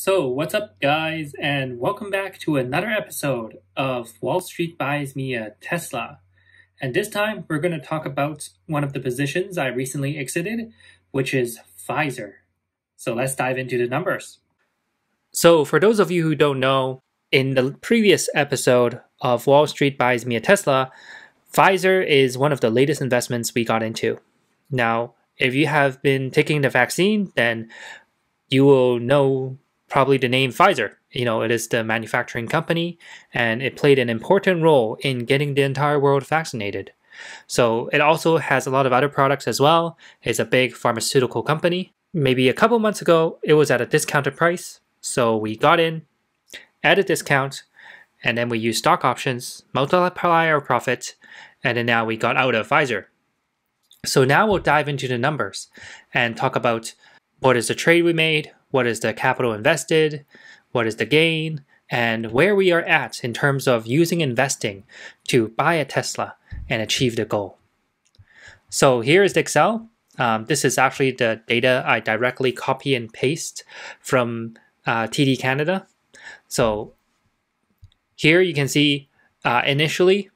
So, what's up, guys, and welcome back to another episode of Wall Street Buys Me a Tesla. And this time, we're going to talk about one of the positions I recently exited, which is Pfizer. So, let's dive into the numbers. So, for those of you who don't know, in the previous episode of Wall Street Buys Me a Tesla, Pfizer is one of the latest investments we got into. Now, if you have been taking the vaccine, then you will know probably the name Pfizer. You know, it is the manufacturing company and it played an important role in getting the entire world vaccinated. So it also has a lot of other products as well. It's a big pharmaceutical company. Maybe a couple months ago, it was at a discounted price. So we got in at a discount and then we used stock options, multiply our profit, and then now we got out of Pfizer. So now we'll dive into the numbers and talk about what is the trade we made, what is the capital invested, what is the gain, and where we are at in terms of using investing to buy a Tesla and achieve the goal. So here is the Excel. Um, this is actually the data I directly copy and paste from uh, TD Canada. So here you can see uh, initially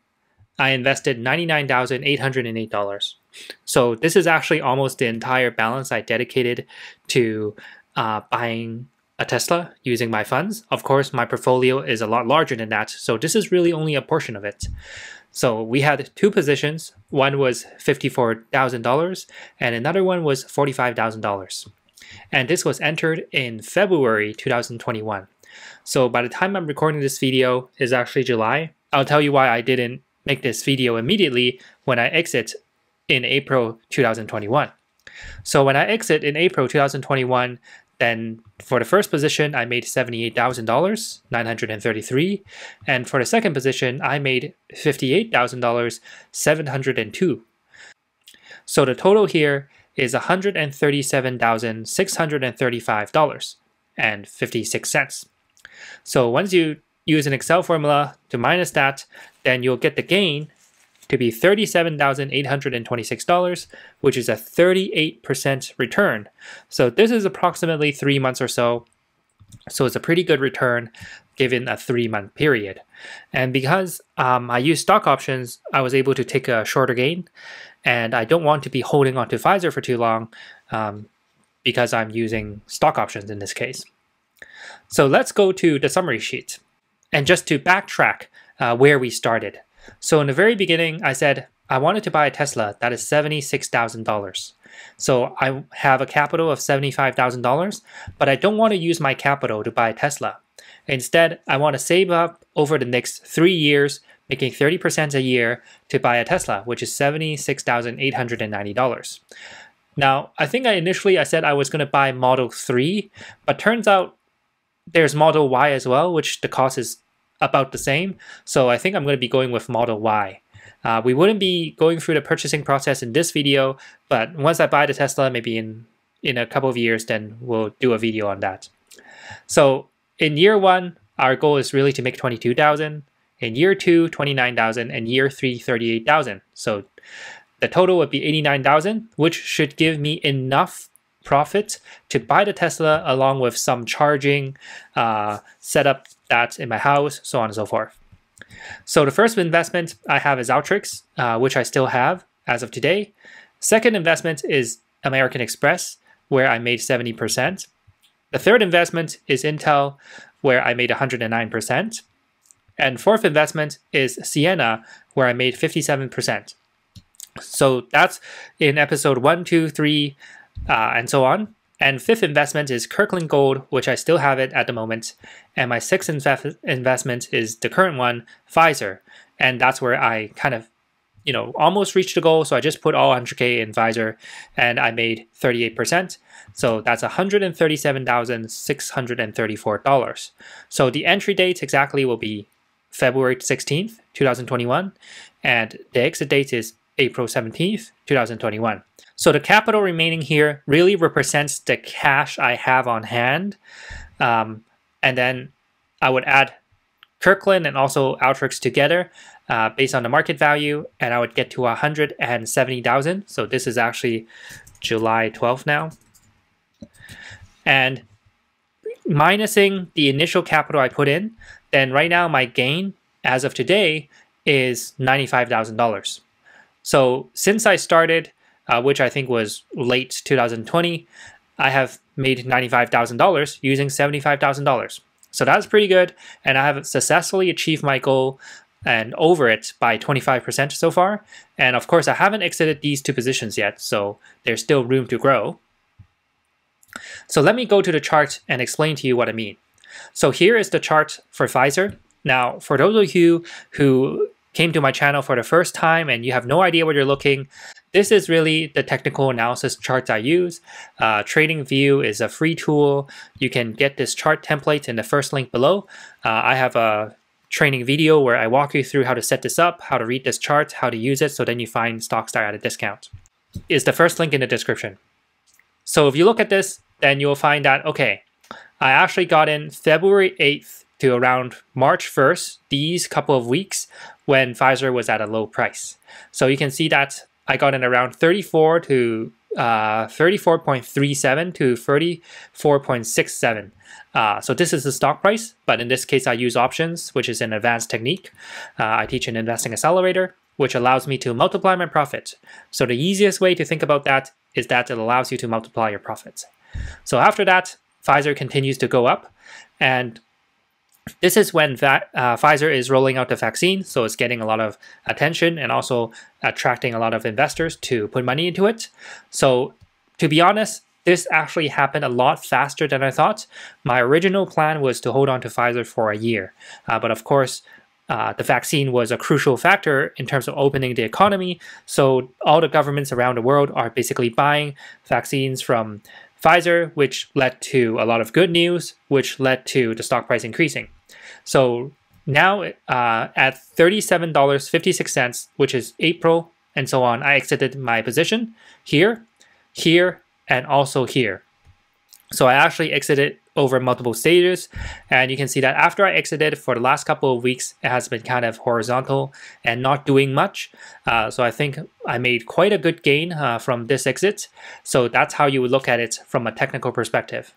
I invested $99,808. So this is actually almost the entire balance I dedicated to uh, buying a Tesla using my funds. Of course, my portfolio is a lot larger than that, so this is really only a portion of it. So we had two positions. One was $54,000 and another one was $45,000. And this was entered in February 2021. So by the time I'm recording this video is actually July. I'll tell you why I didn't make this video immediately when I exit in April 2021. So when I exit in April 2021, then for the first position, I made $78,000, 933. And for the second position, I made $58,000, 702. So the total here is $137,635 and 56 cents. So once you use an Excel formula to minus that, then you'll get the gain to be $37,826, which is a 38% return. So this is approximately three months or so. So it's a pretty good return given a three month period. And because um, I use stock options, I was able to take a shorter gain. And I don't want to be holding onto Pfizer for too long um, because I'm using stock options in this case. So let's go to the summary sheet. And just to backtrack uh, where we started. So in the very beginning, I said I wanted to buy a Tesla that is $76,000. So I have a capital of $75,000, but I don't want to use my capital to buy a Tesla. Instead, I want to save up over the next three years, making 30% a year to buy a Tesla, which is $76,890. Now, I think I initially I said I was going to buy Model 3, but turns out there's Model Y as well, which the cost is about the same. So I think I'm going to be going with Model Y. Uh, we wouldn't be going through the purchasing process in this video, but once I buy the Tesla, maybe in, in a couple of years, then we'll do a video on that. So in year one, our goal is really to make 22,000. In year two, 29,000, and year three, 38,000. So the total would be 89,000, which should give me enough profit to buy the Tesla along with some charging, uh, setup that in my house, so on and so forth. So the first investment I have is Alteryx, uh, which I still have as of today. Second investment is American Express, where I made 70%. The third investment is Intel, where I made 109%. And fourth investment is Sienna, where I made 57%. So that's in episode one, two, three, uh, and so on. And fifth investment is Kirkland Gold, which I still have it at the moment. And my sixth inv- investment is the current one, Pfizer. And that's where I kind of, you know, almost reached the goal. So I just put all 100K in Pfizer and I made 38%. So that's $137,634. So the entry date exactly will be February 16th, 2021. And the exit date is April 17th, 2021. So the capital remaining here really represents the cash I have on hand. Um, and then I would add Kirkland and also Alteryx together uh, based on the market value, and I would get to 170,000. So this is actually July 12th now. And minusing the initial capital I put in, then right now my gain as of today is $95,000. So since I started, uh, which I think was late 2020, I have made $95,000 using $75,000. So that's pretty good. And I have successfully achieved my goal and over it by 25% so far. And of course, I haven't exited these two positions yet, so there's still room to grow. So let me go to the chart and explain to you what I mean. So here is the chart for Pfizer. Now, for those of you who came to my channel for the first time and you have no idea what you're looking, this is really the technical analysis charts I use. Uh, TradingView is a free tool. You can get this chart template in the first link below. Uh, I have a training video where I walk you through how to set this up, how to read this chart, how to use it, so then you find stocks that are at a discount. Is the first link in the description. So if you look at this, then you'll find that, okay, I actually got in February 8th to around March 1st, these couple of weeks when Pfizer was at a low price. So you can see that I got in around 34 to uh, 34.37 to 34.67. Uh, so this is the stock price, but in this case I use options, which is an advanced technique. Uh, I teach an investing accelerator, which allows me to multiply my profit. So the easiest way to think about that is that it allows you to multiply your profits. So after that, Pfizer continues to go up. And this is when uh, Pfizer is rolling out the vaccine, so it's getting a lot of attention and also attracting a lot of investors to put money into it. So to be honest, this actually happened a lot faster than I thought. My original plan was to hold on to Pfizer for a year, uh, but of course, uh, the vaccine was a crucial factor in terms of opening the economy. So all the governments around the world are basically buying vaccines from Pfizer, which led to a lot of good news, which led to the stock price increasing. So now uh, at $37.56, which is April and so on, I exited my position here, here, and also here. So I actually exited over multiple stages and you can see that after I exited for the last couple of weeks it has been kind of horizontal and not doing much. Uh, so I think I made quite a good gain uh, from this exit. So that's how you would look at it from a technical perspective.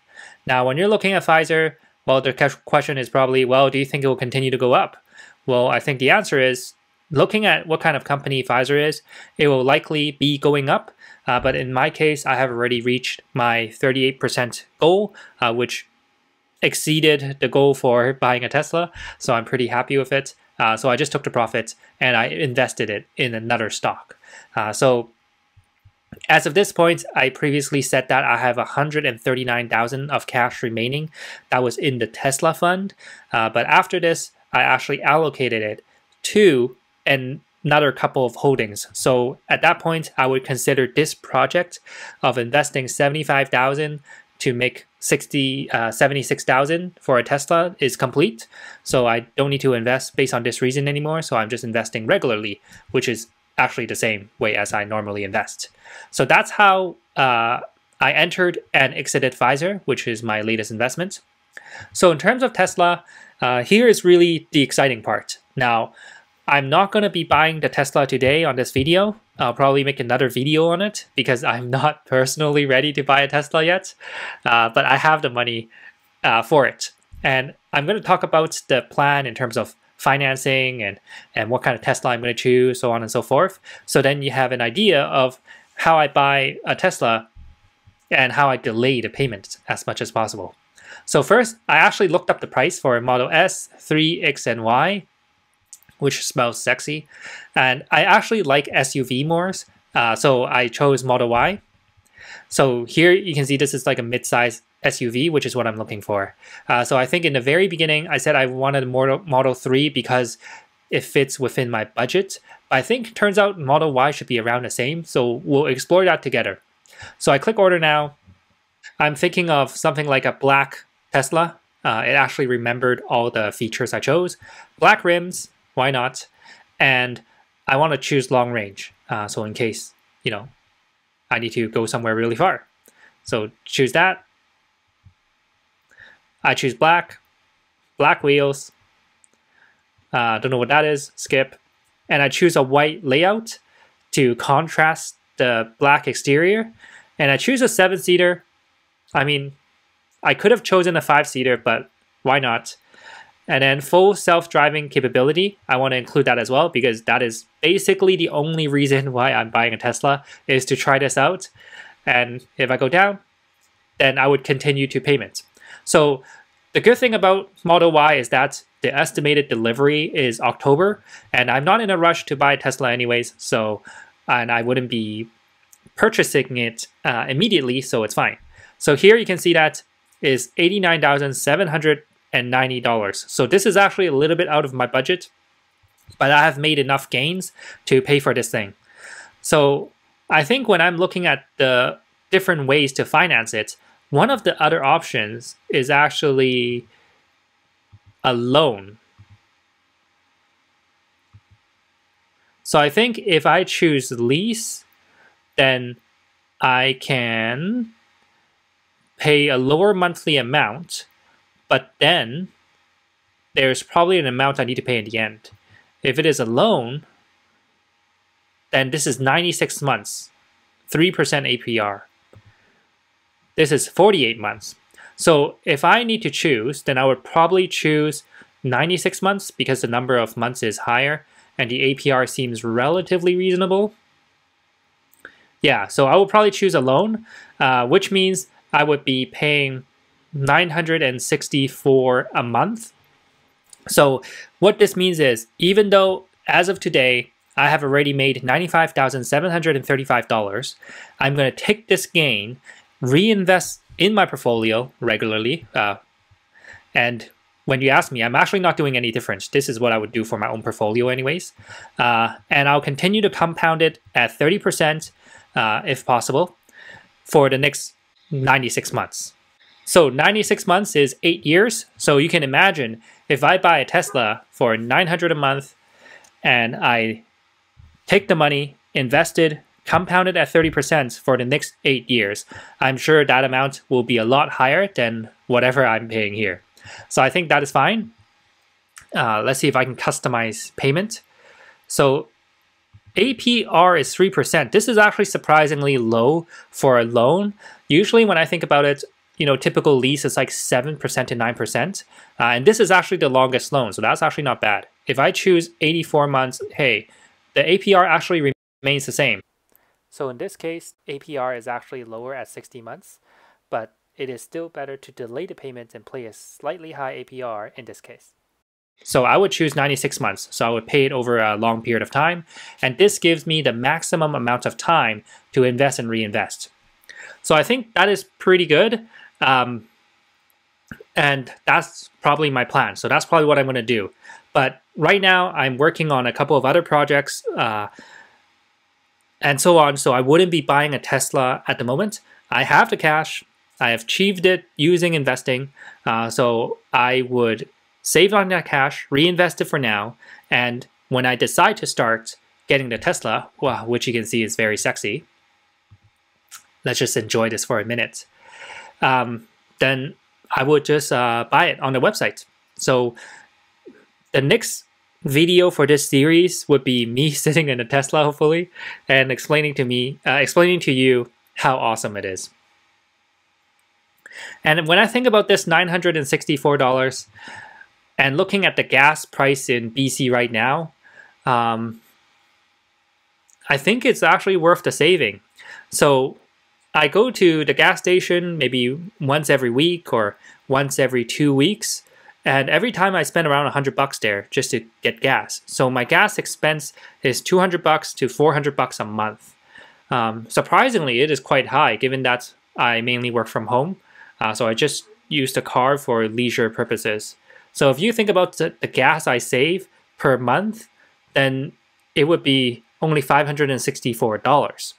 Now when you're looking at Pfizer well the question is probably well do you think it will continue to go up? Well I think the answer is looking at what kind of company Pfizer is it will likely be going up uh, but in my case, I have already reached my 38% goal, uh, which exceeded the goal for buying a Tesla. So I'm pretty happy with it. Uh, so I just took the profit and I invested it in another stock. Uh, so as of this point, I previously said that I have 139,000 of cash remaining. That was in the Tesla fund. Uh, but after this, I actually allocated it to an another couple of holdings. So at that point, I would consider this project of investing 75,000 to make 60 uh, 76,000 for a Tesla is complete. So I don't need to invest based on this reason anymore. So I'm just investing regularly, which is actually the same way as I normally invest. So that's how uh, I entered and exited Pfizer, which is my latest investment. So in terms of Tesla, uh, here is really the exciting part. Now, I'm not going to be buying the Tesla today on this video. I'll probably make another video on it because I'm not personally ready to buy a Tesla yet, uh, but I have the money uh, for it. And I'm going to talk about the plan in terms of financing and, and what kind of Tesla I'm going to choose, so on and so forth. So then you have an idea of how I buy a Tesla and how I delay the payment as much as possible. So first, I actually looked up the price for a Model S, 3, X, and Y which smells sexy. And I actually like SUV more, uh, so I chose Model Y. So here you can see this is like a mid-size SUV, which is what I'm looking for. Uh, so I think in the very beginning, I said I wanted Model, Model 3 because it fits within my budget. But I think turns out Model Y should be around the same, so we'll explore that together. So I click order now. I'm thinking of something like a black Tesla. Uh, it actually remembered all the features I chose. Black rims, why not? And I want to choose long range. Uh, so in case, you know, I need to go somewhere really far. So choose that. I choose black, black wheels. Uh, don't know what that is, skip. And I choose a white layout to contrast the black exterior. And I choose a seven seater. I mean, I could have chosen a five seater, but why not? And then full self-driving capability, I want to include that as well because that is basically the only reason why I'm buying a Tesla is to try this out. And if I go down, then I would continue to payments. So the good thing about Model Y is that the estimated delivery is October, and I'm not in a rush to buy Tesla anyways, so and I wouldn't be purchasing it uh, immediately, so it's fine. So here you can see that is $89,790. So this is actually a little bit out of my budget, but I have made enough gains to pay for this thing. So I think when I'm looking at the different ways to finance it, one of the other options is actually a loan. So I think if I choose lease, then I can pay a lower monthly amount, but then there's probably an amount I need to pay in the end. If it is a loan, then this is 96 months, 3% APR. This is 48 months. So if I need to choose, then I would probably choose 96 months because the number of months is higher and the APR seems relatively reasonable. Yeah, so I will probably choose a loan, uh, which means I would be paying 964 a month. So what this means is, even though as of today, I have already made $95,735, I'm going to take this gain reinvest in my portfolio regularly. Uh, and when you ask me, I'm actually not doing any difference. This is what I would do for my own portfolio, anyways. Uh, and I'll continue to compound it at 30% uh, if possible for the next 96 months. So 96 months is eight years. So you can imagine if I buy a Tesla for 900 a month and I take the money, invested compounded at 30% for the next eight years, I'm sure that amount will be a lot higher than whatever I'm paying here. So I think that is fine. Uh, let's see if I can customize payment. So APR is 3%. This is actually surprisingly low for a loan. Usually when I think about it, you know, typical lease is like 7% to 9%. Uh, and this is actually the longest loan, so that's actually not bad. If I choose 84 months, hey, the APR actually remains the same. So in this case, APR is actually lower at 60 months, but it is still better to delay the payments and pay a slightly high APR in this case. So I would choose 96 months, so I would pay it over a long period of time, and this gives me the maximum amount of time to invest and reinvest. So I think that is pretty good, um, and that's probably my plan. So that's probably what I'm going to do. But right now, I'm working on a couple of other projects. Uh, and so on. So I wouldn't be buying a Tesla at the moment. I have the cash. I have achieved it using investing. Uh, so I would save on that cash, reinvest it for now, and when I decide to start getting the Tesla, well, which you can see is very sexy, let's just enjoy this for a minute. Um, then I would just uh, buy it on the website. So the next video for this series would be me sitting in a Tesla, hopefully, and explaining to me, uh, explaining to you how awesome it is. And when I think about this $964 and looking at the gas price in BC right now, um, I think it's actually worth the saving. So I go to the gas station maybe once every week or once every two weeks and every time I spend around 100 bucks there just to get gas. So my gas expense is 200 bucks to 400 bucks a month. Um, surprisingly, it is quite high given that I mainly work from home. Uh, so I just use the car for leisure purposes. So if you think about the, the gas I save per month, then it would be only $564.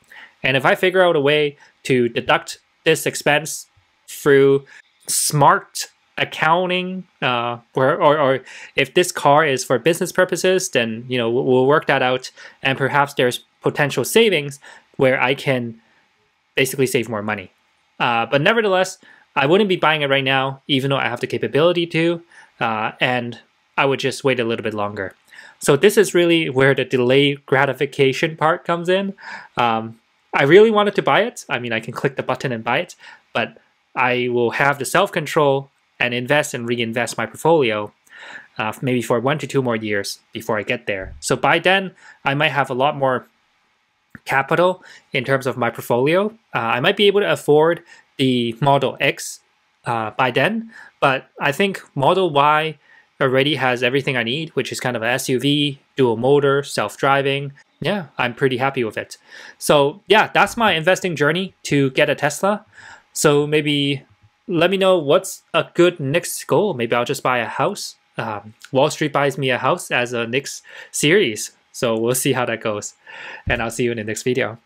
And if I figure out a way to deduct this expense through smart accounting uh, or, or, or if this car is for business purposes then you know we'll work that out. And perhaps there's potential savings where I can basically save more money. Uh, but nevertheless I wouldn't be buying it right now even though I have the capability to uh, and I would just wait a little bit longer. So this is really where the delay gratification part comes in. Um, I really wanted to buy it I mean I can click the button and buy it but I will have the self control and invest and reinvest my portfolio uh, maybe for one to two more years before I get there. So by then, I might have a lot more capital in terms of my portfolio. Uh, I might be able to afford the Model X uh, by then, but I think Model Y already has everything I need, which is kind of an SUV, dual motor, self driving. Yeah, I'm pretty happy with it. So, yeah, that's my investing journey to get a Tesla. So, maybe let me know what's a good next goal. Maybe I'll just buy a house. Um, Wall Street buys me a house as a next series. So, we'll see how that goes. And I'll see you in the next video.